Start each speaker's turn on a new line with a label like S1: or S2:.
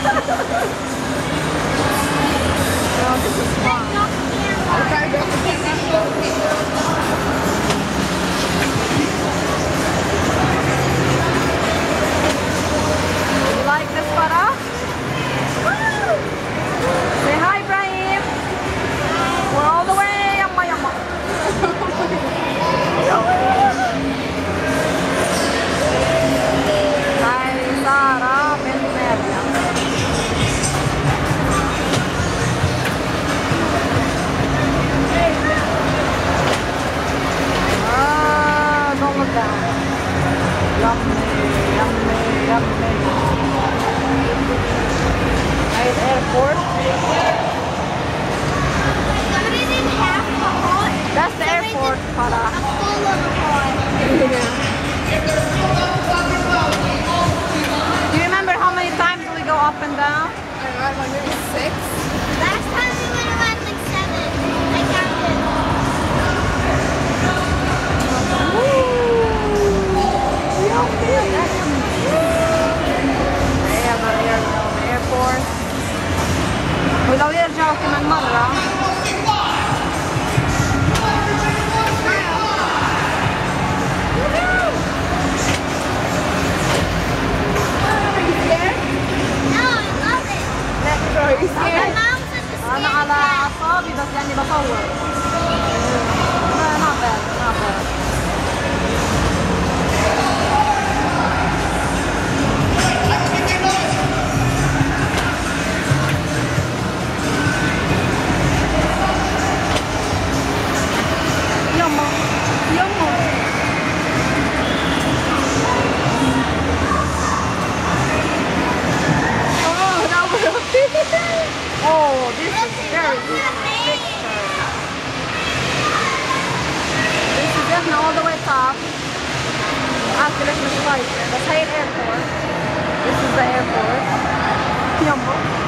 S1: oh, this is fun.
S2: Okay,
S1: board. اعصابي بس يعني لاني بصور This is definitely all the way top. After this is like, that's Hayden Airport. This is the airport. Yeah.